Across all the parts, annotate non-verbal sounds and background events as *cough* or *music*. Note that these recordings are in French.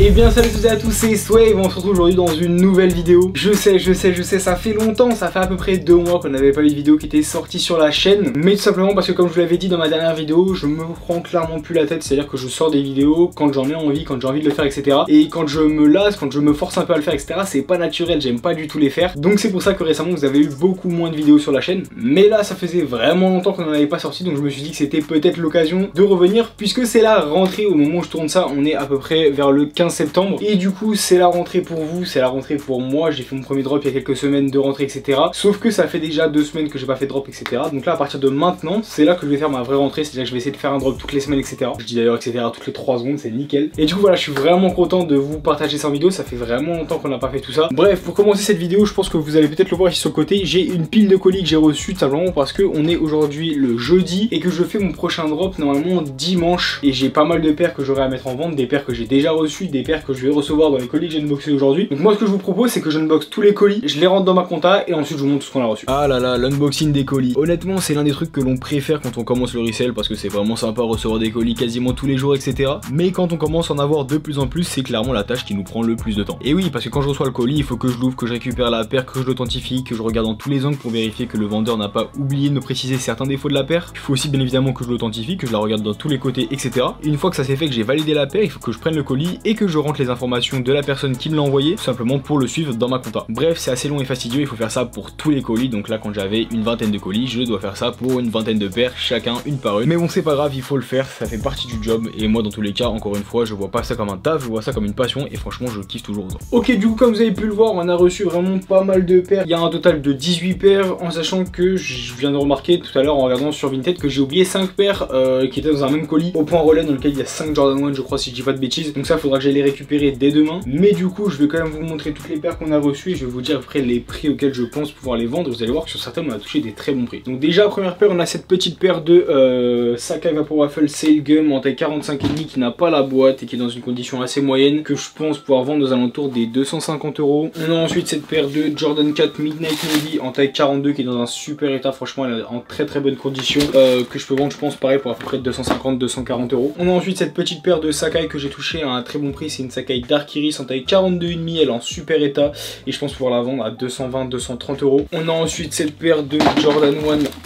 Et eh bien salut à toutes et à tous, c'est Swave, on se retrouve aujourd'hui dans une nouvelle vidéo. Je sais, je sais, je sais, ça fait longtemps, ça fait à peu près deux mois qu'on n'avait pas eu de vidéo qui était sortie sur la chaîne. Mais tout simplement parce que comme je vous l'avais dit dans ma dernière vidéo, je me prends clairement plus la tête, c'est-à-dire que je sors des vidéos quand j'en ai envie, quand j'ai envie de le faire, etc. Et quand je me lasse, quand je me force un peu à le faire, etc. C'est pas naturel, j'aime pas du tout les faire. Donc c'est pour ça que récemment vous avez eu beaucoup moins de vidéos sur la chaîne. Mais là ça faisait vraiment longtemps qu'on n'en avait pas sorti, donc je me suis dit que c'était peut-être l'occasion de revenir puisque c'est la rentrée au moment où je tourne ça, on est à peu près vers le 15 septembre. Et du coup c'est la rentrée pour vous, c'est la rentrée pour moi, j'ai fait mon premier drop il y a quelques semaines de rentrée etc. Sauf que ça fait déjà deux semaines que j'ai pas fait de drop etc. Donc là à partir de maintenant c'est là que je vais faire ma vraie rentrée, c'est-à-dire que je vais essayer de faire un drop toutes les semaines etc. Je dis d'ailleurs etc toutes les 3 secondes, c'est nickel. Et du coup voilà je suis vraiment content de vous partager ça en vidéo, ça fait vraiment longtemps qu'on n'a pas fait tout ça. Bref pour commencer cette vidéo je pense que vous allez peut-être le voir ici sur le côté, j'ai une pile de colis que j'ai reçu simplement parce que on est aujourd'hui le jeudi et que je fais mon prochain drop normalement dimanche et j'ai pas mal de paires que j'aurai à mettre en vente, des paires que j'ai déjà reçues, des paires que je vais recevoir dans les colis que j'ai unboxé aujourd'hui. Donc moi ce que je vous propose c'est que je unbox tous les colis, je les rentre dans ma compta et ensuite je vous montre tout ce qu'on a reçu. Ah là là, l'unboxing des colis. Honnêtement c'est l'un des trucs que l'on préfère quand on commence le resell parce que c'est vraiment sympa recevoir des colis quasiment tous les jours etc. Mais quand on commence à en avoir de plus en plus c'est clairement la tâche qui nous prend le plus de temps. Et oui parce que quand je reçois le colis il faut que je l'ouvre, que je récupère la paire, que je l'authentifie, que je regarde dans tous les angles pour vérifier que le vendeur n'a pas oublié de me préciser certains défauts de la paire. Il faut aussi bien évidemment que je l'authentifie, que je la regarde dans tous les côtés etc. Une fois que ça s'est fait que j'ai validé la paire il faut que je prenne le colis et que je rentre les informations de la personne qui me l'a envoyé, tout simplement pour le suivre dans ma compta. Bref, c'est assez long et fastidieux, il faut faire ça pour tous les colis, donc là quand j'avais une vingtaine de colis, je dois faire ça pour une vingtaine de paires, chacun une par une. Mais bon, c'est pas grave, il faut le faire, ça fait partie du job, et moi dans tous les cas, encore une fois, je vois pas ça comme un taf, je vois ça comme une passion, et franchement, je kiffe toujours autant. Ok, du coup, comme vous avez pu le voir, on a reçu vraiment pas mal de paires, il y a un total de 18 paires, en sachant que je viens de remarquer tout à l'heure en regardant sur Vinted que j'ai oublié 5 paires euh, qui étaient dans un même colis au point relais dans lequel il y a 5 Jordan 1 je crois si je dis pas de bêtises donc ça faudra que j'aille les récupérer dès demain. Mais du coup je vais quand même vous montrer toutes les paires qu'on a reçues et je vais vous dire après les prix auxquels je pense pouvoir les vendre. Vous allez voir que sur certaines on a touché des très bons prix. Donc déjà première paire on a cette petite paire de euh, Sakai Vapor Waffle Sail Gum en taille 45,5 qui n'a pas la boîte et qui est dans une condition assez moyenne que je pense pouvoir vendre aux alentours des 250 euros. On a ensuite cette paire de Jordan 4 Midnight Navy en taille 42 qui est dans un super état. Franchement elle est en très très bonne condition euh, que je peux vendre je pense pareil pour à peu près 250-240 euros. On a ensuite cette petite paire de Sakai que j'ai touché à un très bon prix c'est une Sakai Dark Iris en taille 42,5 elle est en super état et je pense pouvoir la vendre à 220-230 euros. On a ensuite cette paire de Jordan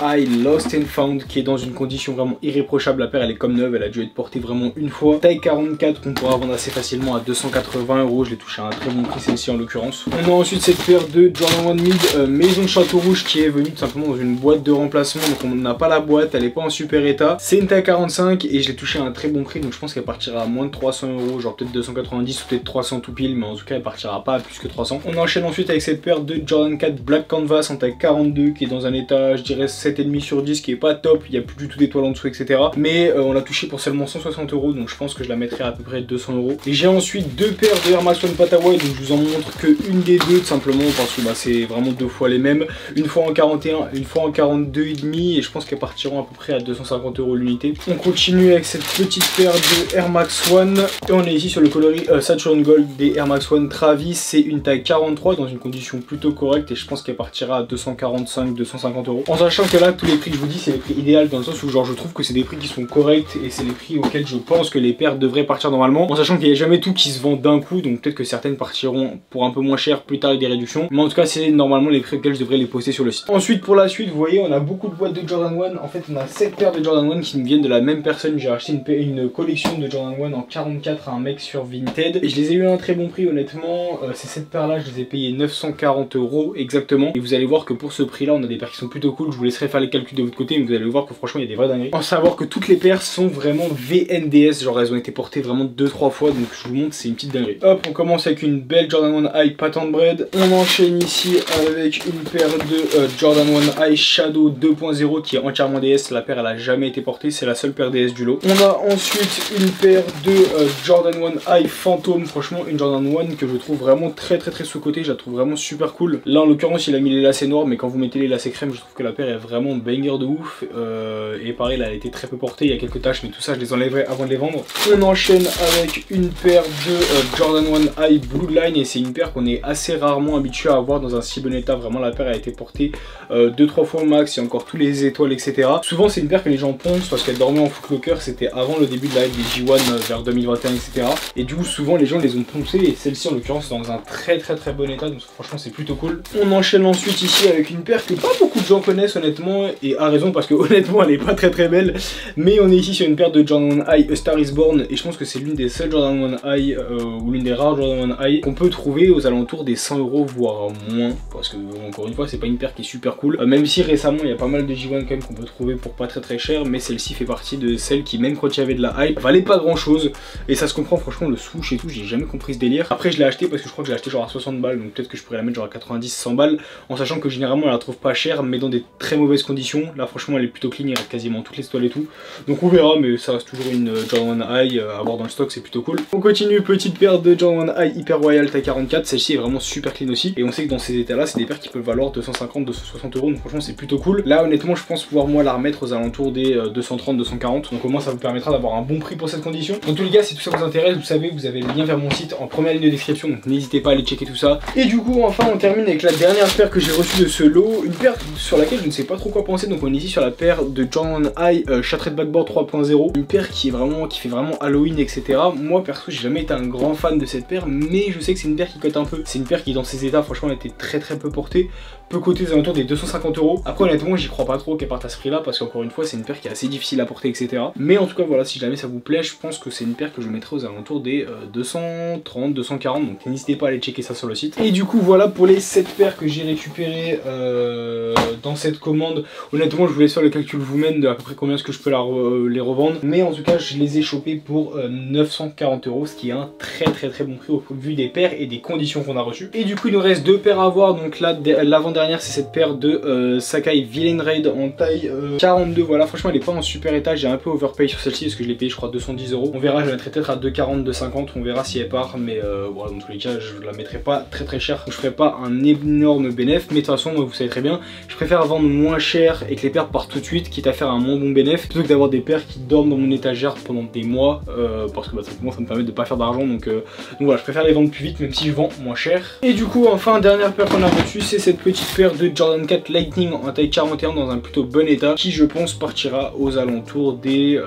1 High Lost and Found qui est dans une condition vraiment irréprochable. La paire elle est comme neuve, elle a dû être portée vraiment une fois. Taille 44 qu'on pourra vendre assez facilement à 280 euros. Je l'ai touché à un très bon prix celle-ci en l'occurrence. On a ensuite cette paire de Jordan 1 Mid euh, Maison Château Rouge qui est venue tout simplement dans une boîte de remplacement. Donc on n'a pas la boîte, elle est pas en super état. C'est une taille 45 et je l'ai touché à un très bon prix. Donc je pense qu'elle partira à moins de 300 euros, genre peut-être 290 ou peut-être 300 tout pile. Mais en tout cas elle partira pas à plus que 300. On enchaîne ensuite avec cette paire de Jordan 4 Black Canvas en taille 42 qui est dans un état, je dirais 7,5 sur 10 qui est pas top, il n'y a plus du tout d'étoiles en dessous, etc. Mais euh, on l'a touché pour seulement 160 euros, donc je pense que je la mettrai à peu près 200 euros. Et j'ai ensuite deux paires de Air Max One Patawai, donc je vous en montre que une des deux tout simplement parce que bah, c'est vraiment deux fois les mêmes. Une fois en 41, une fois en 42,5 et je pense qu'elles partiront à peu près à 250 euros l'unité. On continue avec cette petite paire de Air Max One et on est ici sur le coloris euh, Saturn Gold des Air Max One Travis, c'est une taille 43 dans une condition plutôt correcte et je pense qu'elle partira à 245-250 euros. En sachant que là, tous les prix que je vous dis, c'est les prix idéal dans le sens où genre je trouve que c'est des prix qui sont corrects et c'est les prix auxquels je pense que les paires devraient partir normalement. En sachant qu'il n'y a jamais tout qui se vend d'un coup, donc peut-être que certaines partiront pour un peu moins cher plus tard avec des réductions. Mais en tout cas, c'est normalement les prix auxquels je devrais les poster sur le site. Ensuite, pour la suite, vous voyez, on a beaucoup de boîtes de Jordan 1. En fait, on a 7 paires de Jordan 1 qui me viennent de la même personne. J'ai acheté une, une, collection de Jordan 1 en 44 à un mec sur Vinted. Et je les ai eu à un très bon prix, honnêtement. Euh, ces 7 paires là, je les ai payées 940 euros exactement. Et vous allez voir que pour ce prix là, on a des paires qui sont plutôt cool. Je vous laisserai faire les calculs de votre côté, mais vous allez voir que franchement, il y a des vraies dingueries. En savoir que toutes les paires sont vraiment VNDS, genre elles ont été portées vraiment 2-3 fois. Donc je vous montre, c'est une petite dinguerie. Hop, on commence avec une belle Jordan 1 High Patent Bread. On enchaîne ici avec une paire de euh, Jordan 1 High Shadow 2.0 qui est entièrement DS. La paire, elle a jamais été portée, c'est la seule paire DS du lot. On a ensuite une paire de euh, Jordan 1 High Phantom. Franchement, une Jordan 1 que je trouve vraiment très très très sous-côté. Je la trouve vraiment super cool. Là, en l'occurrence, il a mis les lacets noirs, mais quand vous mettez les lacets crème, je trouve que la paire est vraiment banger de ouf. Euh, et pareil, elle a été très peu portée. Il y a quelques taches, mais tout ça, je les enlèverai avant de les vendre. On enchaîne avec une paire de euh, Jordan 1 High Blue Line. Et c'est une paire qu'on est assez rarement habitué à avoir dans un si bon état. Vraiment, la paire a été portée 2-3 fois au max. Il y a encore tous les étoiles, etc. Souvent, c'est une paire que les gens poncent parce qu'elle dormait en footlocker. C'était avant le début de la des G1 vers 2021, etc. Et du coup, souvent les gens les ont poncées et celle-ci en l'occurrence dans un très très très bon état. Donc franchement, c'est plutôt cool. On enchaîne ensuite ici avec une paire que pas beaucoup de gens connaissent honnêtement et à raison parce que *laughs* honnêtement, elle est pas très très belle. Mais on est ici sur une paire de Jordan 1 High A Star Is Born et je pense que c'est l'une des seules Jordan 1 High euh, ou l'une des rares Jordan 1 High qu'on peut trouver aux alentours des 100 euros voire moins parce que encore une fois, c'est pas une paire qui est super cool. Euh, même si récemment, il y a pas mal de J1 quand même qu'on peut trouver pour pas très très cher, mais celle-ci fait partie de celles qui même quand il y avait de la hype valait pas grand chose et ça se comprend franchement le souche et tout j'ai jamais compris ce délire. Après je l'ai acheté parce que je crois que j'ai acheté genre à 60 balles donc peut-être que je pourrais la mettre genre à 90 100 balles en sachant que généralement elle la trouve pas chère mais dans des très mauvaises conditions. Là franchement elle est plutôt clean il reste quasiment toutes les étoiles et tout. Donc on verra mais ça reste toujours une Jordan 1 High à avoir dans le stock c'est plutôt cool. On continue. Petite paire de Jordan 1 High Hyper Royal taille 44 celle-ci est vraiment super clean aussi. Et on sait que dans ces états là c'est des paires qui peuvent valoir 250 260 euros. Donc franchement c'est plutôt cool. Là honnêtement je pense pouvoir moi la remettre aux alentours des 230 240 donc au moins ça vous permettra d'avoir un bon prix pour cette condition. Dans tous les cas, si tout ça vous intéresse, vous savez, vous avez le lien vers mon site en première ligne de description, donc n'hésitez pas à aller checker tout ça. Et du coup, enfin, on termine avec la dernière paire que j'ai reçue de ce lot, une paire sur laquelle je ne sais pas trop quoi penser, donc on est ici sur la paire de John High euh, Backboard 3.0, une paire qui est vraiment, qui fait vraiment Halloween, etc. Moi, perso, j'ai jamais été un grand fan de cette paire, mais je sais que c'est une paire qui cote un peu. C'est une paire qui, dans ses états, franchement, été très très peu portée, peut coter aux alentours des 250 euros. Après, honnêtement, j'y crois pas trop qu'elle parte à ce prix-là, parce qu'encore une fois, c'est une paire qui est assez difficile à porter, etc. Mais en tout cas, voilà, si jamais ça vous plaît, je pense que c'est une paire que je mettrai aux alentours des 230, euh, 240, donc n'hésitez pas à aller checker ça sur le site. Et du coup, voilà pour les 7 paires que j'ai récupérées euh, dans cette commande. Honnêtement, je vous laisse faire le calcul vous-même de à peu près combien est-ce que je peux euh, les revendre. Mais en tout cas, je les ai chopées pour 940 euros, ce qui est un très très très bon prix au vu des paires et des conditions qu'on a reçues. Et du coup, il nous reste deux paires à voir. Donc là, l'avant-dernière, c'est cette paire de Sakai Villain Raid en taille 42. Voilà, franchement, elle est pas en super état. J'ai un peu overpay sur celle-ci parce que je l'ai payé, je crois, 210 euros. On verra, je la mettrai peut-être à 2,40, 2,50. On verra si elle part. Mais euh, voilà, dans tous les cas, je la mettrai pas très très cher. Je ferai pas un énorme bénéfice. Mais de toute façon, vous savez très bien, je préfère vendre moins cher et que les paires partent tout de suite, quitte à faire un moins bon bénéfice, plutôt que d'avoir des paires qui dorment dans mon étagère pendant des mois. Euh, parce que bah, simplement, ça me permet de pas faire d'argent. Donc, euh, donc voilà, je préfère les vendre plus vite, même si je vends moins cher. Et du coup, enfin, dernière paire qu'on a reçue, c'est cette petite paire de Jordan 4 Lightning en taille 41 dans un plutôt bon état, qui je pense partira aux alentours des...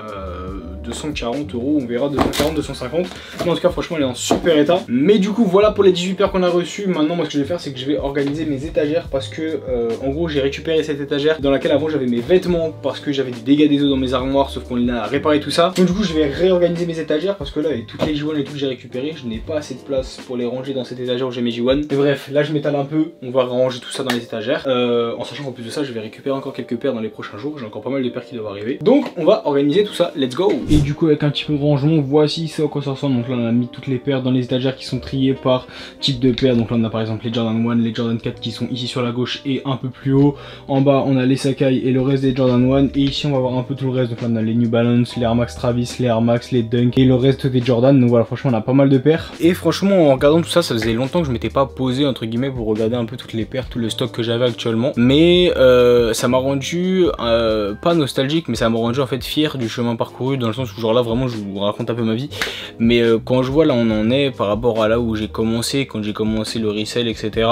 240 euros, on verra 240, 250. Mais en tout cas, franchement, elle est en super état. Mais du coup, voilà pour les 18 paires qu'on a reçues. Maintenant, moi, ce que je vais faire, c'est que je vais organiser mes étagères parce que, euh, en gros, j'ai récupéré cette étagère dans laquelle avant j'avais mes vêtements parce que j'avais des dégâts des eaux dans mes armoires, sauf qu'on a réparé tout ça. Donc, du coup, je vais réorganiser mes étagères parce que là, avec toutes les J1 et tout que j'ai récupéré, je n'ai pas assez de place pour les ranger dans cette étagère où j'ai mes J1. Mais bref, là, je m'étale un peu. On va ranger tout ça dans les étagères. Euh, en sachant qu'en plus de ça, je vais récupérer encore quelques paires dans les prochains jours. J'ai encore pas mal de paires qui doivent arriver. Donc, on va organiser tout ça. Let's go! Et du coup, avec un petit peu rangement, voici ça à quoi ça ressemble. Donc là on a mis toutes les paires dans les étagères qui sont triées par type de paire. Donc là on a par exemple les Jordan 1, les Jordan 4 qui sont ici sur la gauche et un peu plus haut. En bas on a les Sakai et le reste des Jordan 1. Et ici on va voir un peu tout le reste. Donc là on a les New Balance, les Air Max Travis, les Air Max, les Dunk et le reste des Jordan. Donc voilà franchement on a pas mal de paires. Et franchement en regardant tout ça, ça faisait longtemps que je m'étais pas posé entre guillemets pour regarder un peu toutes les paires, tout le stock que j'avais actuellement. Mais euh, ça m'a rendu euh, pas nostalgique mais ça m'a rendu en fait fier du chemin parcouru dans le où genre là vraiment je vous raconte un peu ma vie. Mais euh, quand je vois là on en est par rapport à là où j'ai commencé, quand j'ai commencé le resell, etc.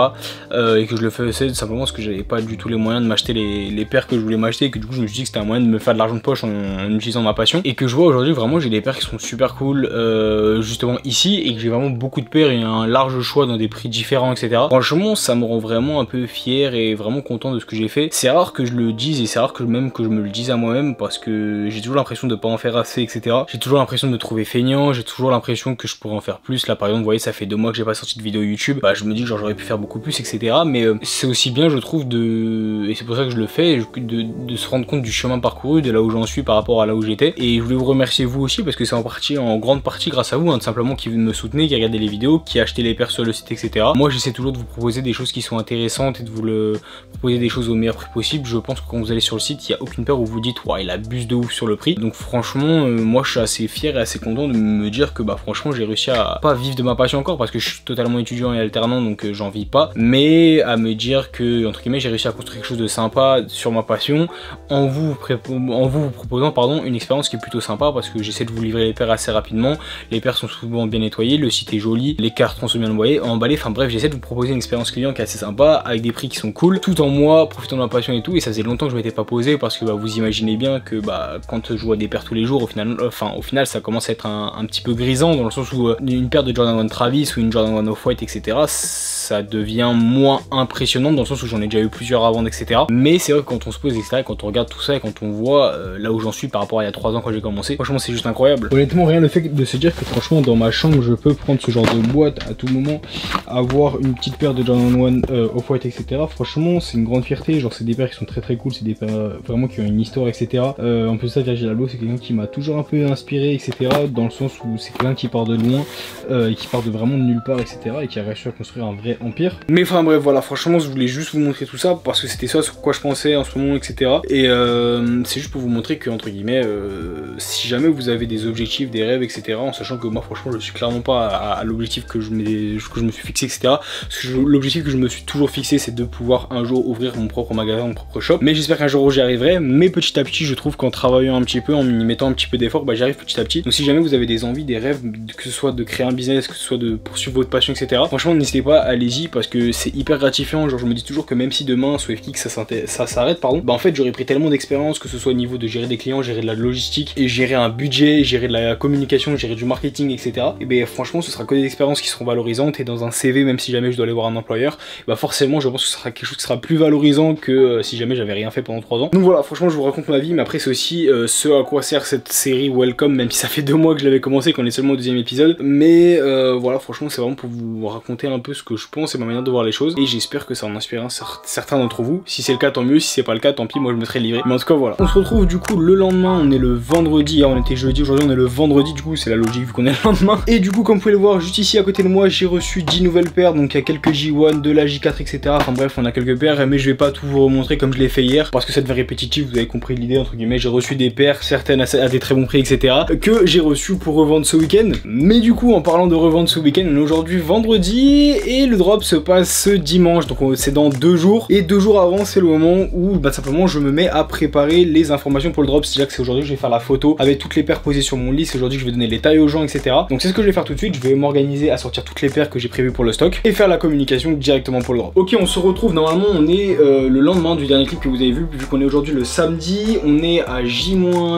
Euh, et que je le faisais simplement parce que j'avais pas du tout les moyens de m'acheter les, paires que je voulais m'acheter et que du coup je me suis dit que c'était un moyen de me faire de l'argent de poche en, utilisant ma passion. Et que je vois aujourd'hui vraiment j'ai des paires qui sont super cool euh, justement ici et que j'ai vraiment beaucoup de paires et un large choix dans des prix différents, etc. Franchement ça me rend vraiment un peu fier et vraiment content de ce que j'ai fait. C'est rare que je le dise et c'est rare que même que je me le dise à moi-même parce que j'ai toujours l'impression de pas en faire assez, etc. J'ai toujours l'impression de trouver feignant, j'ai toujours l'impression que je pourrais en faire plus. Là par exemple, vous voyez, ça fait deux mois que j'ai pas sorti de vidéo YouTube. Bah, je me dis que j'aurais pu faire beaucoup plus, etc. Mais euh, c'est aussi bien, je trouve, de. Et c'est pour ça que je le fais, de, se rendre compte du chemin parcouru, de là où j'en suis par rapport à là où j'étais. Et je voulais vous remercier vous aussi parce que c'est en partie, en grande partie grâce à vous, hein, simplement qui me soutenez, qui regardez les vidéos, qui achetez les paires sur le site, etc. Moi j'essaie toujours de vous proposer des choses qui sont intéressantes et de vous le proposer des choses au meilleur prix possible. Je pense que quand vous allez sur le site, il n'y a aucune paire où vous dites, ouais, il abuse de ouf sur le prix. Donc franchement, euh, moi je suis assez fier et assez content de me dire que bah franchement j'ai réussi à pas vivre de ma passion encore parce que je suis totalement étudiant et alternant donc euh, j'en vis pas. Mais à me dire que entre guillemets j'ai réussi à construire quelque chose de sympa sur ma passion en vous, en vous, proposant pardon une expérience qui est plutôt sympa parce que j'essaie de vous livrer les paires assez rapidement. Les paires sont souvent bien nettoyées le site est joli les cartons sont bien envoyés emballés enfin bref j'essaie de vous proposer une expérience client qui est assez sympa avec des prix qui sont cool. Tout en moi profitant de ma passion et tout et ça faisait longtemps que je m'étais pas posé parce que bah, vous imaginez bien que bah quand je vois des paires tous les jours au final final, enfin au final ça commence à être un, petit peu grisant dans le sens où une paire de Jordan 1 Travis ou une Jordan 1 Off-White etc ça devient moins impressionnant dans le sens où j'en ai déjà eu plusieurs avant etc mais c'est vrai que quand on se pose etc quand on regarde tout ça et quand on voit là où j'en suis par rapport à il y a 3 ans quand j'ai commencé franchement c'est juste incroyable. Honnêtement rien le fait de se dire que franchement dans ma chambre je peux prendre ce genre de boîte à tout moment avoir une petite paire de Jordan 1 euh, Off-White etc franchement c'est une grande fierté. Genre c'est des paires qui sont très très cool. C'est des paires euh, vraiment qui ont une histoire etc euh, en plus ça Virgil Abloh c'est quelqu'un qui m'a toujours un peu inspiré etc dans le sens où c'est quelqu'un qui part de loin et qui part de vraiment de nulle part etc et qui a réussi à construire un vrai empire. Mais enfin bref voilà franchement je voulais juste vous montrer tout ça parce que c'était ça sur quoi je pensais en ce moment etc et c'est juste pour vous montrer que entre guillemets si jamais vous avez des objectifs des rêves etc en sachant que moi franchement je suis clairement pas à, l'objectif que, je que je me suis fixé etc parce que l'objectif que je me suis toujours fixé c'est de pouvoir un jour ouvrir mon propre magasin mon propre shop. Mais j'espère qu'un jour j'y arriverai. Mais petit à petit je trouve qu'en travaillant un petit peu en y mettant un petit peu d'effort bah j'arrive petit à petit. Donc si jamais vous avez des envies des rêves que ce soit de créer un business que ce soit de poursuivre votre passion etc franchement n'hésitez pas allez-y parce que c'est hyper gratifiant. Genre je me dis toujours que même si demain SwiftKick ça ça s'arrête pardon bah en fait j'aurais pris tellement d'expérience que ce soit au niveau de gérer des clients gérer de la logistique et gérer un budget gérer de la communication gérer du marketing etc et ben franchement ce sera que des expériences qui seront valorisantes. Et dans un CV même si jamais je dois aller voir un employeur bah forcément je pense que ce sera quelque chose qui sera plus valorisant que euh, si jamais j'avais rien fait pendant 3 ans. Donc voilà franchement je vous raconte ma vie mais après c'est aussi euh, ce à quoi sert cette série Welcome même si ça fait deux mois que je l'avais commencé qu'on est seulement au deuxième épisode. Mais euh, voilà franchement c'est vraiment pour vous raconter un peu ce que je pense et ma manière de voir les choses. Et j'espère que ça en inspirera certains d'entre vous. Si c'est le cas tant mieux. Si c'est pas le cas tant pis. Moi je me serai livré. Mais en tout cas voilà. On se retrouve du coup le lendemain. On est le vendredi. On était jeudi. Aujourd'hui on est le vendredi. Du coup c'est la logique vu qu'on est le lendemain. Et du coup comme vous pouvez le voir juste ici à côté de moi j'ai reçu 10 nouvelles paires. Donc il y a quelques J1 de la J4 etc enfin bref on a quelques paires. Mais je vais pas tout vous remontrer comme je l'ai fait hier. Parce que ça devient répétitif. Vous avez compris l'idée entre guillemets. J'ai reçu des paires certaines à, des très bons prix etc que j'ai reçu pour revendre ce week-end. Mais du coup en parlant de revendre ce week-end on est aujourd'hui vendredi et le drop se passe ce dimanche. Donc c'est dans deux jours. Et deux jours avant c'est le moment où bah simplement je me mets à préparer les informations pour le drop. C'est-à-dire que c'est aujourd'hui je vais faire la photo avec toutes les paires posées sur mon lit c'est aujourd'hui que je vais donner les tailles aux gens etc donc c'est ce que je vais faire tout de suite. Je vais m'organiser à sortir toutes les paires que j'ai prévues pour le stock et faire la communication directement pour le drop. Ok on se retrouve. Normalement on est euh, le lendemain du dernier clip que vous avez vu vu qu'on est aujourd'hui le samedi. On est à J-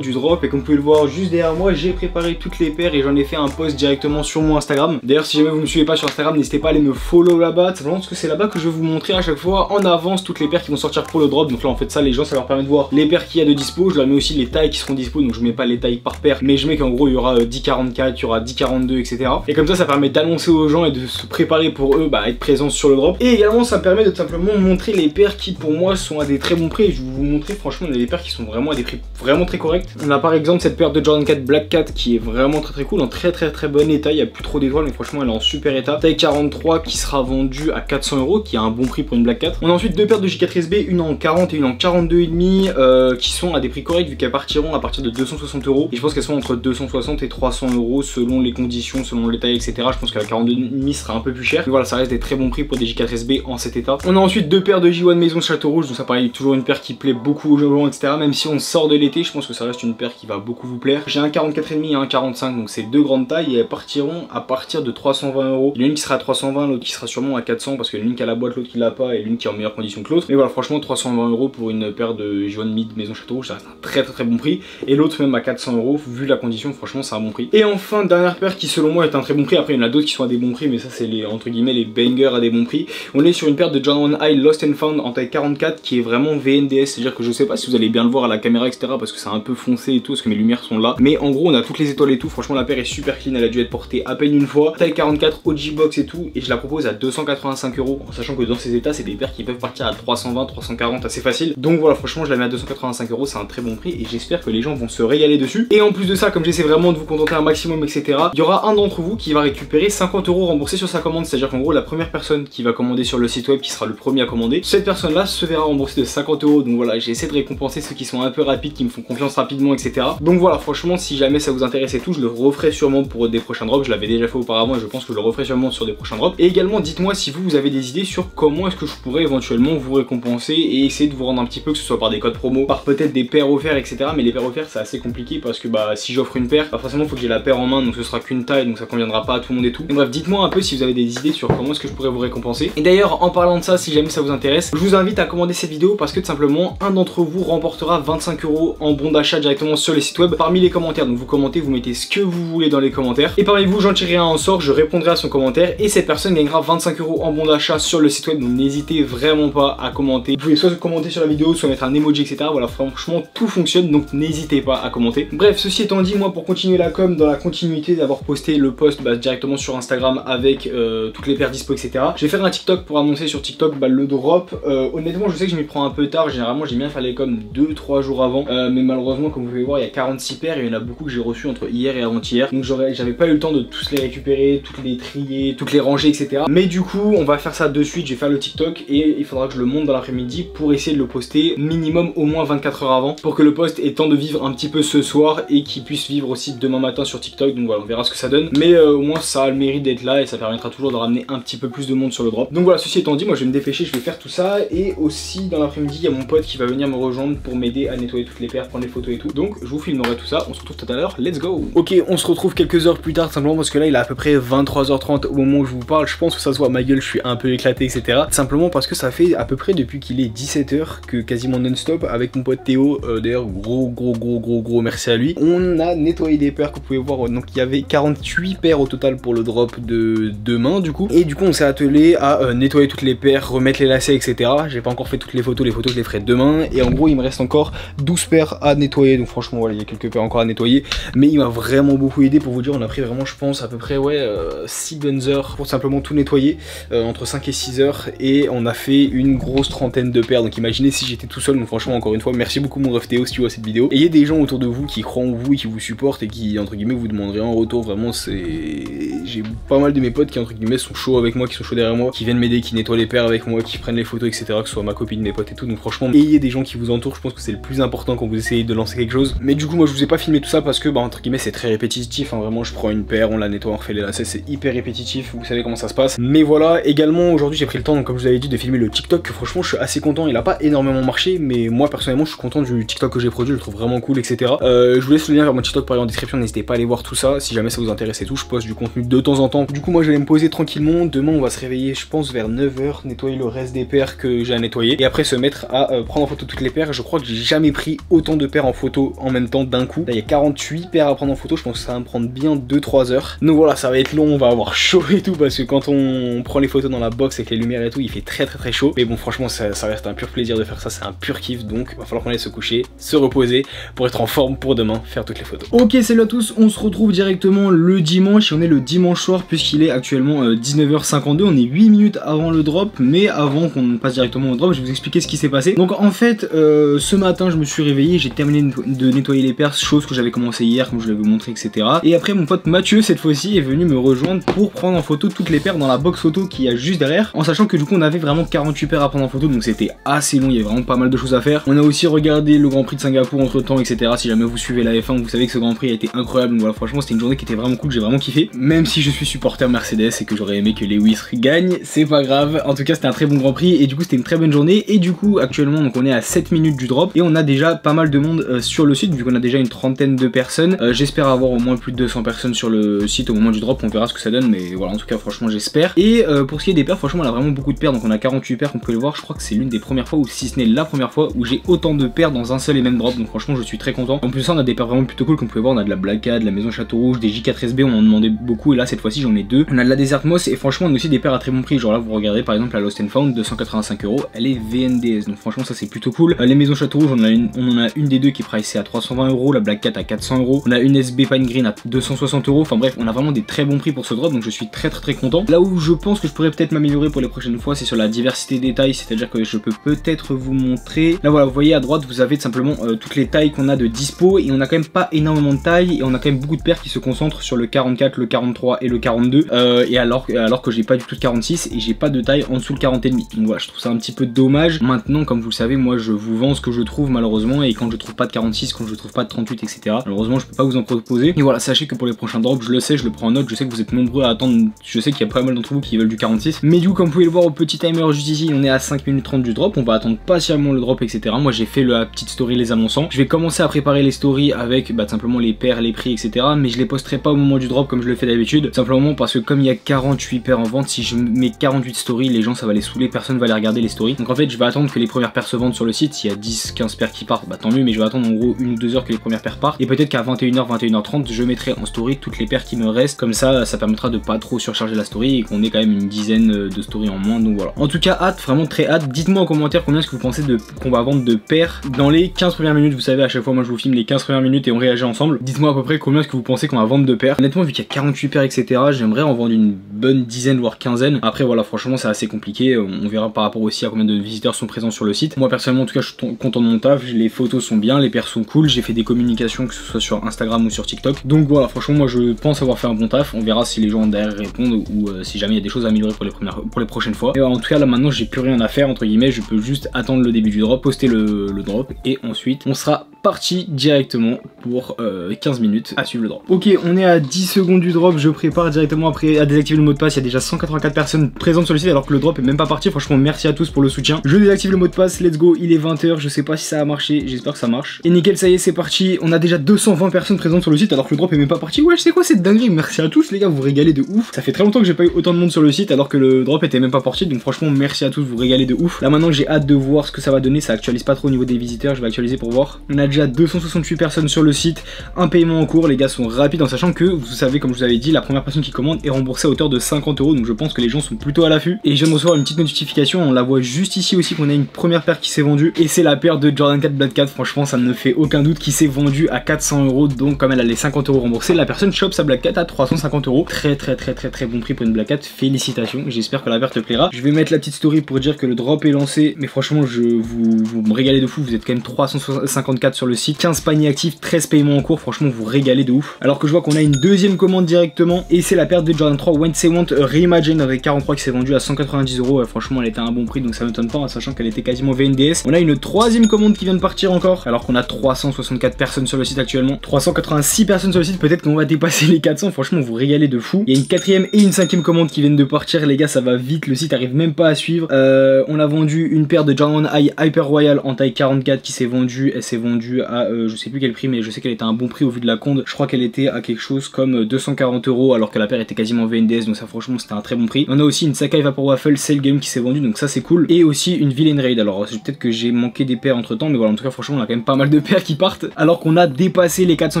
du drop. Et comme vous le voir juste derrière moi j'ai préparé toutes les paires et j'en ai fait un post directement sur mon Instagram. D'ailleurs si jamais vous me suivez pas sur Instagram n'hésitez pas à aller me follow là-bas. C'est vraiment parce que c'est là-bas que je vais vous montrer à chaque fois en avance toutes les paires qui vont sortir pour le drop. Donc là en fait ça les gens ça leur permet de voir les paires qu'il y a de dispo. Je leur mets aussi les tailles qui seront dispo. Donc je mets pas les tailles par paire mais je mets qu'en gros il y aura 10-44 euh, il y aura 10-42 etc et comme ça ça permet d'annoncer aux gens et de se préparer pour eux bah, être présents sur le drop. Et également ça me permet de simplement montrer les paires qui pour moi sont à des très bons prix. Et je vais vous montrer franchement des paires qui sont vraiment à des prix vraiment très corrects. On a par exemple cette paire de Jordan 4 Black Cat qui est vraiment très très cool en très très très bon état. Il y a plus trop d'étoiles mais franchement elle est en super état. Taille 43 qui sera vendue à 400 euros qui a un bon prix pour une Black Cat on a ensuite deux paires de J4SB une en 40 et une en 42 et demi euh, qui sont à des prix corrects vu qu'elles partiront à partir de 260 euros. Et je pense qu'elles sont entre 260 et 300 euros selon les conditions selon les tailles etc je pense que la 42 demi sera un peu plus cher mais voilà ça reste des très bons prix pour des J4SB en cet état. On a ensuite deux paires de J1 Maison Château Rouge. Donc ça paraît toujours une paire qui plaît beaucoup aux gens etc même si on sort de l'été je pense que ça reste une paire qui va beaucoup vous plaire. J'ai un 44,5 et un 45 donc c'est deux grandes tailles et elles partiront à partir de 320 euros. L'une qui sera à 320 l'autre qui sera sûrement à 400 parce que l'une qui a la boîte l'autre qui l'a pas et l'une qui est en meilleure condition que l'autre. Mais voilà franchement 320 euros pour une paire de J1 Mid Maison Château Rouge ça reste un très très bon prix. Et l'autre même à 400 euros vu la condition franchement c'est un bon prix. Et enfin dernière paire qui selon moi est un très bon prix. Après il y en a d'autres qui sont à des bons prix mais ça c'est les entre guillemets les bangers à des bons prix. On est sur une paire de John High Lost and Found en taille 44 qui est vraiment VNDS c'est à dire que je sais pas si vous allez bien le voir à la caméra etc parce que c'est un peu foncé et tout parce que mes sont là. Mais en gros on a toutes les étoiles et tout. Franchement la paire est super clean. Elle a dû être portée à peine une fois. Taille 44 OG box et tout. Et je la propose à 285 euros en sachant que dans ces états c'est des paires qui peuvent partir à 320 340 assez facile. Donc voilà franchement je la mets à 285 euros. C'est un très bon prix et j'espère que les gens vont se régaler dessus. Et en plus de ça comme j'essaie vraiment de vous contenter un maximum etc il y aura un d'entre vous qui va récupérer 50 euros remboursés sur sa commande. C'est à dire qu'en gros la première personne qui va commander sur le site web qui sera le premier à commander cette personne là se verra rembourser de 50 euros. Donc voilà j'ai essayé de récompenser ceux qui sont un peu rapides qui me font confiance rapidement etc donc voilà franchement si jamais ça vous intéresse et tout je le referai sûrement pour des prochains drops. Je l'avais déjà fait auparavant et je pense que je le referai sûrement sur des prochains drops. Et également dites-moi si vous, vous avez des idées sur comment est-ce que je pourrais éventuellement vous récompenser et essayer de vous rendre un petit peu que ce soit par des codes promo par peut-être des paires offerts etc mais les paires offerts c'est assez compliqué parce que bah si j'offre une paire bah forcément faut que j'ai la paire en main donc ce sera qu'une taille donc ça conviendra pas à tout le monde et tout. Et bref dites-moi un peu si vous avez des idées sur comment est-ce que je pourrais vous récompenser. Et d'ailleurs en parlant de ça si jamais ça vous intéresse je vous invite à commander cette vidéo parce que tout simplement un d'entre vous remportera 25 euros en bon d'achat directement sur les sites parmi les commentaires. Donc vous commentez, vous mettez ce que vous voulez dans les commentaires. Et parmi vous, j'en tirerai un en sort, je répondrai à son commentaire et cette personne gagnera 25 euros en bon d'achat sur le site web. Donc n'hésitez vraiment pas à commenter. Vous pouvez soit commenter sur la vidéo, soit mettre un emoji, etc. Voilà, franchement, tout fonctionne, donc n'hésitez pas à commenter. Bref, ceci étant dit, moi pour continuer la com, dans la continuité d'avoir posté le post bah, directement sur Instagram avec euh, toutes les paires dispo, etc. Je vais faire un TikTok pour annoncer sur TikTok bah, le drop. Euh, honnêtement, je sais que je m'y prends un peu tard. Généralement, j'aime bien faire les coms 2-3 jours avant. Euh, mais malheureusement, comme vous pouvez voir, il y a 46 paires et il y en a beaucoup que j'ai reçu entre hier et avant-hier. Donc j'avais pas eu le temps de tous les récupérer, toutes les trier, toutes les ranger, etc. Mais du coup, on va faire ça de suite. Je vais faire le TikTok et il faudra que je le monte dans l'après-midi pour essayer de le poster minimum au moins 24 heures avant pour que le post ait temps de vivre un petit peu ce soir et qu'il puisse vivre aussi demain matin sur TikTok. Donc voilà, on verra ce que ça donne. Mais euh, au moins, ça a le mérite d'être là et ça permettra toujours de ramener un petit peu plus de monde sur le drop. Donc voilà, ceci étant dit, moi je vais me dépêcher, je vais faire tout ça et aussi dans l'après-midi, il y a mon pote qui va venir me rejoindre pour m'aider à nettoyer toutes les paires, prendre les photos et tout. Donc je vous filmerai tout ça, on se retrouve tout à l'heure, let's go. Ok, on se retrouve quelques heures plus tard simplement parce que là il est à peu près 23h30 au moment où je vous parle, je pense que ça se voit ma gueule, je suis un peu éclaté etc. Simplement parce que ça fait à peu près depuis qu'il est 17h que quasiment non-stop avec mon pote Théo, euh, d'ailleurs gros gros gros gros gros merci à lui, on a nettoyé des paires que vous pouvez voir, donc il y avait 48 paires au total pour le drop de demain du coup, et du coup on s'est attelé à euh, nettoyer toutes les paires, remettre les lacets etc. J'ai pas encore fait toutes les photos, les photos je les ferai demain, et en gros il me reste encore 12 paires à nettoyer, donc franchement voilà il y a quelques paires encore à nettoyer, mais il m'a vraiment beaucoup aidé pour vous dire, on a pris vraiment je pense à peu près ouais 6 euh, bonnes heures pour simplement tout nettoyer, entre 5 et 6 heures, et on a fait une grosse trentaine de paires, donc imaginez si j'étais tout seul, donc franchement encore une fois merci beaucoup mon ref Théo si tu vois cette vidéo, et il y a des gens autour de vous qui croient en vous et qui vous supportent et qui entre guillemets vous demanderaient en retour, vraiment c'est... J'ai pas mal de mes potes qui entre guillemets sont chauds avec moi, qui sont chauds derrière moi, qui viennent m'aider, qui nettoient les paires avec moi, qui prennent les photos etc, que ce soit ma copine, mes potes et tout, donc franchement ayez des gens qui vous entourent, je pense que c'est le plus important quand vous essayez de lancer quelque chose, mais du coup moi je vous ai pas filmé tout ça parce que bah entre guillemets c'est très répétitif, hein. vraiment je prends une paire, on la nettoie, on refait les lacets, c'est hyper répétitif, vous savez comment ça se passe, mais voilà, également aujourd'hui j'ai pris le temps, donc, comme je vous avais dit, de filmer le TikTok, franchement je suis assez content, il a pas énormément marché, mais moi personnellement je suis content du TikTok que j'ai produit, je le trouve vraiment cool, etc. Euh, je vous laisse le lien vers mon TikTok par en description, n'hésitez pas à aller voir tout ça, si jamais ça vous intéresse et tout, je poste du contenu de temps en temps. Du coup moi je vais me poser tranquillement, demain on va se réveiller je pense vers 9h, nettoyer le reste des paires que j'ai à nettoyer, et après se mettre à euh, prendre en photo toutes les paires, je crois que j'ai jamais pris autant de paires en photo en même temps d'un coup. Là il y a 48 paires à prendre en photo, je pense que ça va me prendre bien 2-3 heures. Donc voilà, ça va être long, on va avoir chaud et tout, parce que quand on prend les photos dans la box avec les lumières et tout, il fait très très très chaud. Mais bon franchement ça, reste un pur plaisir de faire ça, c'est un pur kiff, donc il va falloir qu'on aille se coucher, se reposer pour être en forme pour demain faire toutes les photos. Ok salut à tous, on se retrouve directement le dimanche et on est le dimanche soir puisqu'il est actuellement 19h52, euh, on est 8 minutes avant le drop, mais avant qu'on passe directement au drop, je vais vous expliquer ce qui s'est passé. Donc en fait, euh, ce matin je me suis réveillé, j'ai terminé de nettoyer les perses, chose que j'avais commencé hier comme je l'avais montré, etc. Et après mon pote Mathieu cette fois-ci est venu me rejoindre pour prendre en photo toutes les paires dans la box photo qui a juste derrière, en sachant que du coup on avait vraiment 48 paires à prendre en photo, donc c'était assez long, il y avait vraiment pas mal de choses à faire. On a aussi regardé le Grand Prix de Singapour entre temps, etc. Si jamais vous suivez la F1, vous savez que ce Grand Prix a été incroyable, donc voilà, franchement c'était une journée qui était vraiment cool, j'ai vraiment kiffé. Même si je suis supporter Mercedes et que j'aurais aimé que Lewis gagne, c'est pas grave. En tout cas c'était un très bon Grand Prix et du coup c'était une très bonne journée. Et du coup actuellement donc on est à 7 minutes du drop et on a déjà pas mal de monde euh, sur le site vu qu'on a déjà une trentaine de personnes. Euh, j'espère avoir au moins plus de 200 personnes sur le site au moment du drop, on verra ce que ça donne, mais voilà en tout cas franchement j'espère. Et euh, pour ce qui est des paires, franchement on a vraiment beaucoup de paires, donc on a 48 paires, on peut le voir, je crois que c'est l'une des premières fois ou si ce n'est la première fois où j'ai autant de paires dans un seul et même drop, donc franchement je suis très content. En plus ça on a des paires vraiment plutôt cool, comme vous pouvez voir on a de la Blacka, de la Maison Château Rouge, des J4SB, on en demandait beaucoup et là cette fois-ci j'en ai deux. On a de la Desert Moss et franchement on a aussi des paires à très bon prix, genre là vous regardez par exemple la Lost and Found, 285 euros, elle est VNDS, donc franchement ça c'est plutôt cool. Euh, les Maisons Château Rouge, on, on en a une des deux qui est pricée à 320 la Black Cat à 400 euros, on a une SB Pine Green à 260 euros, enfin bref on a vraiment des très bons prix pour ce drop, donc je suis très très très content. Là où je pense que je pourrais peut-être m'améliorer pour les prochaines fois, c'est sur la diversité des tailles, c'est-à-dire que je peux peut-être vous montrer. Là voilà, vous voyez à droite, vous avez simplement euh, toutes les tailles qu'on a de dispo et on a quand même pas énormément de tailles et on a quand même beaucoup de paires qui se concentrent sur le 44, le 43 et le 42 euh, et alors, alors que j'ai pas du tout de 46 et j'ai pas de taille en dessous le 40 et demi. Donc voilà, je trouve ça un petit peu dommage. Maintenant, comme vous le savez, moi je vous vends ce que je trouve malheureusement et quand je trouve pas de 46, quand je trouve pas de 38, etc. Malheureusement, je peux pas vous en proposer. Et voilà, sachez que pour les prochains drops, je le sais, je le prends en note. Je sais que vous êtes nombreux à attendre. Je sais qu'il y a pas mal d'entre vous qui veulent du 46. Mais du coup, comme vous pouvez le voir au petit timer juste ici, on est à 5 minutes 30 du drop. On va attendre patiemment le drop, etc. Moi, j'ai fait la petite story les annonçant. Je vais commencer à préparer les stories avec bah, simplement les paires, les prix, etc. Mais je les posterai pas au moment du drop comme je le fais d'habitude. Simplement parce que comme il y a 48 paires en vente, si je mets 48 stories, les gens ça va les saouler, personne va les regarder les stories. Donc en fait, je vais attendre que les premières paires se vendent sur le site. S'il y a 10, 15 paires qui partent, bah tant mieux. Mais je vais attendre en gros une ou deux heures que les premières paires partent. Et peut-être qu'à 21h, 21h30, je mettrai en story toutes les paires qui me restent. Comme ça, ça permettra de pas trop surcharger la story et qu'on ait quand même une dizaine de stories en moins. Donc voilà. En tout cas, hâte, vraiment très hâte. Dites-moi en commentaire combien est-ce que vous pensez qu'on va vendre de paires dans les 15 premières minutes. Vous savez, à chaque fois, moi je vous filme les 15 premières minutes et on réagit ensemble. Dites-moi à peu près combien est-ce que vous pensez qu'on va vendre de paires. Honnêtement, vu qu'il y a 48 paires, etc., j'aimerais en vendre une bonne dizaine, voire quinzaine. Après, voilà, franchement, c'est assez compliqué. On verra par rapport aussi à combien de visiteurs sont présents sur le site. Moi, personnellement, en tout cas, je suis content de mon taf. Les photos sont bien, les paires sont cool. J'ai fait des communications, que ce soit sur Instagram ou sur TikTok. Donc voilà, franchement, moi je pense avoir fait un bon taf. On verra si les gens derrière répondent ou euh, si jamais il y a des choses à améliorer pour les, premières, pour les prochaines fois. Et en tout cas, là maintenant, j'ai plus rien à faire, entre guillemets. Je peux juste attendre le début du drop, poster le, le drop et ensuite, on sera parti directement pour 15 euh, minutes à suivre le drop. Ok, on est à 10 secondes du drop, je prépare directement après à désactiver le mot de passe. Il y a déjà 184 personnes présentes sur le site alors que le drop est même pas parti. Franchement, merci à tous pour le soutien. Je désactive le mot de passe, let's go, il est 20h, je sais pas si ça a marché, j'espère que ça marche. Et nickel, ça y est, c'est parti. On a déjà 220 personnes présentes sur le site alors que le drop est même pas parti. Ouais, sais quoi cette dinguerie, merci à tous les gars, vous régalez de ouf. Ça fait très longtemps que j'ai pas eu autant de monde sur le site alors que le drop était même pas parti, donc franchement, merci à tous, vous régalez de ouf. Là maintenant, j'ai hâte de voir ce que ça va donner, ça actualise pas trop au niveau des visiteurs, je vais actualiser pour voir. On a déjà 268 personnes sur le site, un paiement en cours, les gars sont rapides en sachant que, vous savez, comme je vous avais dit, la première personne qui commande est remboursée à hauteur de 50 euros, donc je pense que les gens sont plutôt à l'affût. Et je viens de recevoir une petite notification, on la voit juste ici aussi qu'on a une première paire qui s'est vendue, et c'est la paire de Jordan 4 Black 4, franchement ça ne fait aucun doute, qui s'est vendue à 400 euros, donc comme elle a les 50 euros remboursés, la personne chope sa Black 4 à 350 euros. Très très très très très bon prix pour une Black 4, félicitations, j'espère que la paire plaira. Je vais mettre la petite story pour dire que le drop est lancé, mais franchement je vous, vous me régalez de fou, vous êtes quand même 354 sur le site, 15 paniers actifs, 13 paiements en cours, franchement vous régalez de ouf. Alors que je vois qu'on a une deuxième commande directement et c'est la paire de Jordan 3 When Say Want Reimagine avec 43 qui s'est vendue à 190 euros. Franchement elle était à un bon prix donc ça m'étonne pas en sachant qu'elle était quasiment VNDS. On a une troisième commande qui vient de partir encore alors qu'on a 364 personnes sur le site actuellement. 386 personnes sur le site, peut-être qu'on va dépasser les 400. Franchement vous régalez de fou. Il y a une quatrième et une cinquième commande qui viennent de partir les gars ça va vite, le site arrive même pas à suivre. Euh, on a vendu une paire de Jordan High Hyper Royal en taille 44 qui s'est vendue. Elle s'est vendue à euh, je sais plus quel prix mais je sais qu'elle était un bon prix au vu de la compte. Je crois qu'elle était à quelque chose comme 240 euros alors que la paire était quasiment VNDS donc ça franchement c'était un très bon prix. On a aussi une Sakai Vapor Waffle Sale Game qui s'est vendue donc ça c'est cool. Et aussi une Villain Raid. Alors peut-être que j'ai manqué des paires entre temps mais voilà en tout cas franchement on a quand même pas mal de paires qui partent. Alors qu'on a dépassé les 400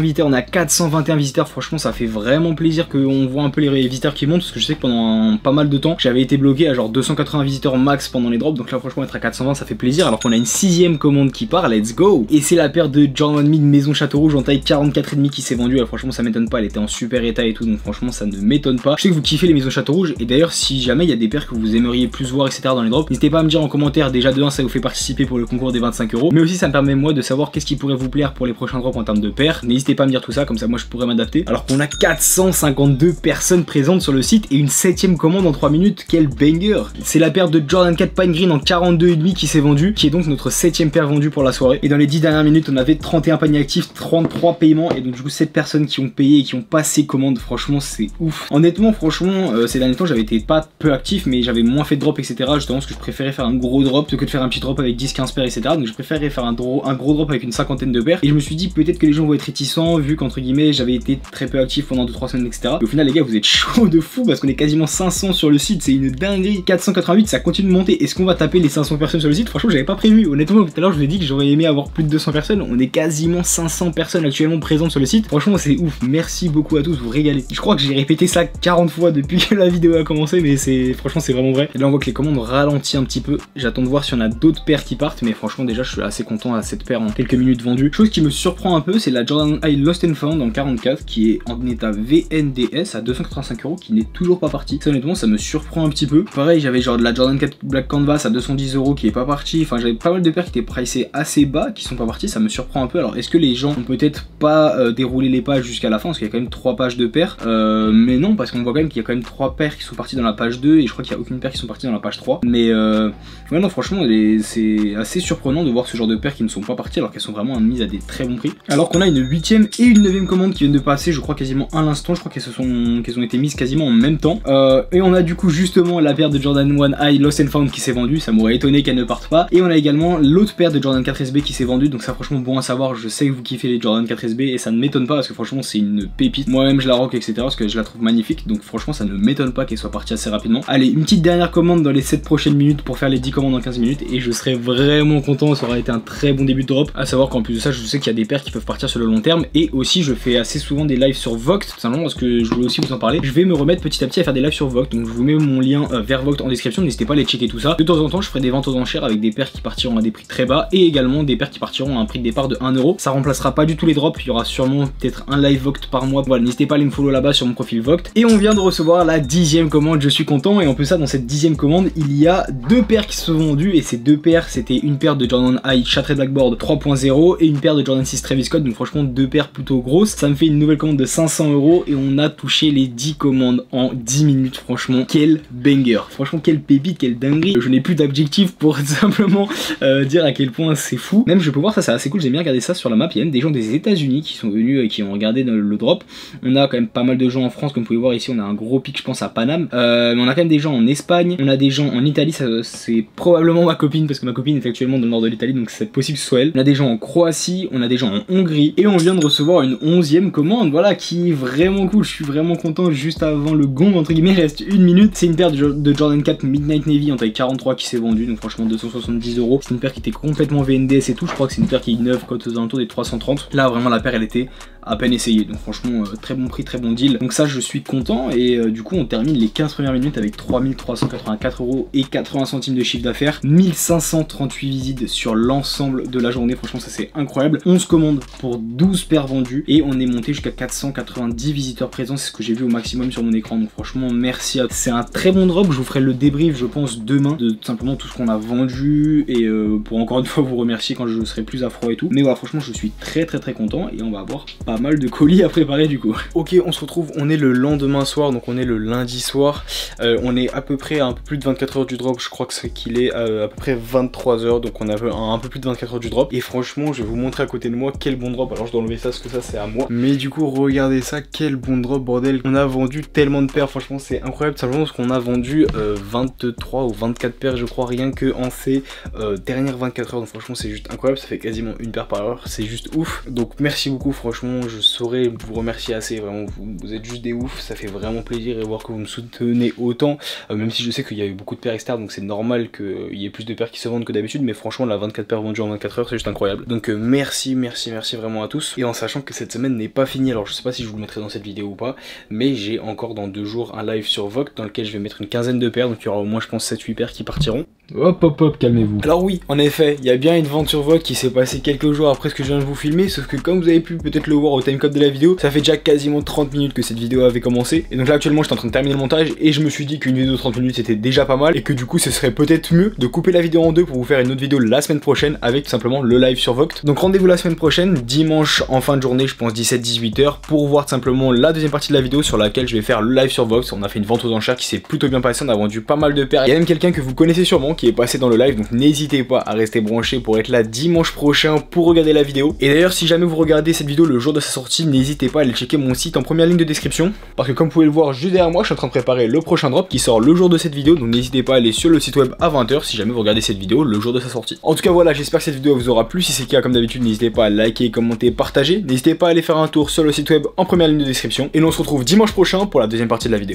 visiteurs, on a 421 visiteurs. Franchement ça fait vraiment plaisir qu'on voit un peu les visiteurs qui montent parce que je sais que pendant pas mal de temps j'avais été bloqué à genre 280 visiteurs max pendant les drops donc là franchement être à 420 ça fait plaisir alors qu'on a une sixième commande qui part. Let's go Et c'est la paire de Jordan Mid Maison Château Rouge en taille 44,5 qui s'est vendue. franchement, ça m'étonne pas. Elle était en super état et tout. Donc, franchement, ça ne m'étonne pas. Je sais que vous kiffez les maisons Château Rouge. Et d'ailleurs, si jamais il y a des paires que vous aimeriez plus voir, etc. dans les drops, n'hésitez pas à me dire en commentaire. Déjà, de 1, ça vous fait participer pour le concours des 25 euros. Mais aussi, ça me permet, moi, de savoir qu'est-ce qui pourrait vous plaire pour les prochains drops en termes de paires. N'hésitez pas à me dire tout ça. Comme ça, moi, je pourrais m'adapter. Alors qu'on a 452 personnes présentes sur le site et une septième commande en 3 minutes. Quel banger C'est la paire de Jordan 4 Pine Green en 42,5 qui s'est vendue. Qui est donc notre septième paire vendue pour la soirée. Et dans les 10 dernières minutes, on avait 31 paniers actifs, 33 paiements. Et donc, du coup, 7 personnes qui ont payé et qui ont passé commande, franchement c'est ouf. Honnêtement franchement euh, ces derniers temps j'avais été pas peu actif mais j'avais moins fait de drop etc. Justement parce que je préférais faire un gros drop que de faire un petit drop avec 10-15 paires etc. Donc je préférais faire un, gros drop avec une cinquantaine de paires me suis dit peut-être que les gens vont être réticents vu qu'entre guillemets j'avais été très peu actif pendant 2-3 semaines etc. Et au final les gars vous êtes chaud de fou parce qu'on est quasiment 500 sur le site, c'est une dinguerie. 488 ça continue de monter. Est-ce qu'on va taper les 500 personnes sur le site? Franchement j'avais pas prévu. Honnêtement tout à l'heure je vous ai dit que j'aurais aimé avoir plus de 200 personnes. On est quasiment 500 personnes actuellement présentes sur le site. Franchement c'est ouf. Merci beaucoup à tous, vous régalez. Je crois que j'ai répété ça 40 fois depuis que la vidéo a commencé, mais c'est franchement c'est vraiment vrai. Et là on voit que les commandes ralentissent un petit peu. J'attends de voir si on a d'autres paires qui partent, mais franchement déjà je suis assez content à cette paire en quelques minutes vendue. Chose qui me surprend un peu, c'est la Jordan High Lost and Found en 44 qui est en état VNDS à 285 euros, qui n'est toujours pas parti. Ça honnêtement ça me surprend un petit peu. Pareil j'avais genre de la Jordan 4 Black Canvas à 210 euros qui est pas parti. Enfin j'avais pas mal de paires qui étaient pricées assez bas, qui sont pas parties. Ça me surprend un peu. Alors est-ce que les gens ont peut-être pas euh, déroulé les pages jusqu'à la fin? Parce qu'il y a quand même trois pages de paires. Euh, mais non, parce qu'on voit quand même qu'il y a quand même trois paires qui sont parties dans la page 2 et je crois qu'il n'y a aucune paire qui sont parties dans la page 3. Mais euh, ouais, non, franchement, c'est assez surprenant de voir ce genre de paires qui ne sont pas parties alors qu'elles sont vraiment mises à des très bons prix. Alors qu'on a une huitième et une neuvième commande qui viennent de passer, je crois quasiment à l'instant. Je crois qu'elles sont qu'elles ont été mises quasiment en même temps. Euh, et on a du coup justement la paire de Jordan 1 High Lost and Found qui s'est vendue. Ça m'aurait étonné qu'elle ne parte pas. Et on a également l'autre paire de Jordan 4 SB qui s'est vendue. Donc ça franchement bon à savoir. Je sais que vous kiffez les Jordan 4 SB et ça ne m'étonne pas parce que franchement c'est une pépite. Moi-même je la rock etc parce que je la trouve magnifique donc franchement ça ne m'étonne pas qu'elle soit partie assez rapidement. Allez une petite dernière commande dans les 7 prochaines minutes pour faire les 10 commandes en 15 minutes et je serai vraiment content, ça aura été un très bon début de. À savoir qu'en plus de ça je qu'il y a des paires qui peuvent partir sur le long terme et aussi je fais assez souvent des lives sur Vogt, tout simplement parce que je voulais aussi vous en parler. Je vais me remettre petit à petit à faire des lives sur Vogt, donc je vous mets mon lien euh, vers Vogt en description, n'hésitez pas à aller checker tout ça. De temps en temps, je ferai des ventes aux enchères avec des paires qui partiront à des prix très bas et également des paires qui partiront à un prix de départ de 1€. Ça remplacera pas du tout les drops, il y aura sûrement peut-être un live Vogt par mois. Voilà, n'hésitez pas à aller me follow là-bas sur mon profil Vogt. Et on vient de recevoir la dixième commande, je suis content et en plus ça dans cette dixième commande, il y a deux paires qui se sont vendues et ces deux paires c'était une paire de Jordan High Shattered Blackboard 3.0 et une paire de Jordan 6 Travis Scott, donc franchement deux paires plutôt grosses. Ça me fait une nouvelle commande de 500 euros et on a touché les 10 commandes en 10 minutes, franchement quel banger, franchement quel pépite, quel dinguerie. Je n'ai plus d'objectif pour *laughs* simplement euh, dire à quel point c'est fou. Même je peux voir ça, c'est assez cool, j'aime bien regarder ça sur la map, il y a même des gens des états unis qui sont venus et qui ont regardé le drop. On a quand même pas mal de gens en France, comme vous pouvez voir ici, on a un gros pic je pense à Paname. Euh, mais on a quand même des gens en Espagne, on a des gens en Italie, c'est probablement ma copine parce que ma copine est actuellement dans le nord de l'Italie, donc c'est possible que ce soit elle. On a des gens en Croatie, on a des gens en Hongrie et on vient de recevoir une onzième commande, voilà, qui est vraiment cool. Je suis vraiment content juste avant le gong entre guillemets, il reste une minute. C'est une paire de Jordan 4 Midnight Navy en taille 43 qui s'est vendue, donc franchement 270 euros. C'est une paire qui était complètement VNDS et tout. Je crois que c'est une paire qui est neuve, cote aux alentours des 330. Là vraiment la paire elle était à peine essayée, donc franchement euh, très bon prix, très bon deal. Donc ça je suis content et euh, du coup on termine les 15 premières minutes avec 3384 euros et 80 centimes de chiffre d'affaires, 1538 visites sur l'ensemble de la journée. Franchement ça c'est incroyable. 11 commandes pour 12 paires vendues et on est monté jusqu'à 490 visiteurs présents. C'est ce que j'ai vu au maximum sur mon écran. Donc franchement merci à C'est un très bon drop. Je vous ferai le débrief je pense demain de simplement tout ce qu'on a vendu et euh, pour encore une fois vous remercier quand je serai plus à froid et tout. Mais voilà franchement je suis très très très content et on va avoir pas mal de colis à préparer du coup. Ok on se retrouve, on est le lendemain soir donc on est le lundi soir. Euh, on est à peu près à un peu plus de 24 heures du drop. Je crois que c'est qu'il est euh, à peu près 23 heures donc on a un, peu plus de 24 heures du drop. Et franchement je vais vous montrer à côté de moi quel bon drop. Alors je dois enlever ça parce que ça c'est à moi. Mais du coup regardez ça, quel bon drop bordel. On a vendu tellement de paires, franchement c'est incroyable. Simplement parce qu'on a vendu 23 euh, ou 24 paires je crois rien que en ces dernières 24 heures. Donc franchement c'est juste incroyable. Ça fait quasiment une paire par heure. C'est juste ouf. Donc merci beaucoup franchement je saurais vous remercier assez. Vraiment vous, êtes juste des ouf. Ça fait vraiment plaisir et voir que vous me soutenez autant. même si je sais qu'il y a eu beaucoup de paires externes donc c'est normal qu'il y ait plus de paires qui se vendent que d'habitude. Mais franchement la 24 paires vendues en 24 heures c'est juste incroyable. Donc merci merci merci vraiment à tous. Et en sachant que cette semaine n'est pas finie. Alors je sais pas si je vous le mettrai dans cette vidéo ou pas. Mais j'ai encore dans deux jours un live sur Vogue dans lequel je vais mettre une quinzaine de paires. Donc il y aura au moins je pense 7-8 paires qui partiront. Hop hop hop, calmez-vous. Alors oui, en effet, il y a bien une vente sur Vogue qui s'est passée quelques jours après ce que je viens de vous filmer, sauf que comme vous avez pu peut-être le voir au timecode de la vidéo, ça fait déjà quasiment 30 minutes que cette vidéo avait commencé. Et donc là actuellement j'étais en train de terminer le montage et je me suis dit qu'une vidéo de 30 minutes c'était déjà pas mal et que du coup ce serait peut-être mieux de couper la vidéo en deux pour vous faire une autre vidéo la semaine prochaine avec tout simplement le live sur Vogt. Donc rendez-vous la semaine prochaine, dimanche en fin de journée, je pense 17-18h, pour voir simplement la deuxième partie de la vidéo sur laquelle je vais faire le live sur Vogt. On a fait une vente aux enchères qui s'est plutôt bien passée, on a vendu pas mal de paires. Il y a même quelqu'un que vous connaissez sûrement qui est passé dans le live donc n'hésitez pas à rester branché pour être là dimanche prochain pour regarder la vidéo. Et d'ailleurs, si jamais vous regardez cette vidéo le jour de sa sortie, n'hésitez pas à aller checker mon site en première ligne de description, parce que comme vous pouvez le voir juste derrière moi, je suis en train de préparer le prochain drop qui sort le jour de cette vidéo, donc n'hésitez pas à aller sur le site web à 20h si jamais vous regardez cette vidéo le jour de sa sortie. En tout cas voilà, j'espère que cette vidéo vous aura plu, si c'est le cas comme d'habitude, n'hésitez pas à liker, commenter, partager, n'hésitez pas à aller faire un tour sur le site web en première ligne de description, et nous on se retrouve dimanche prochain pour la deuxième partie de la vidéo.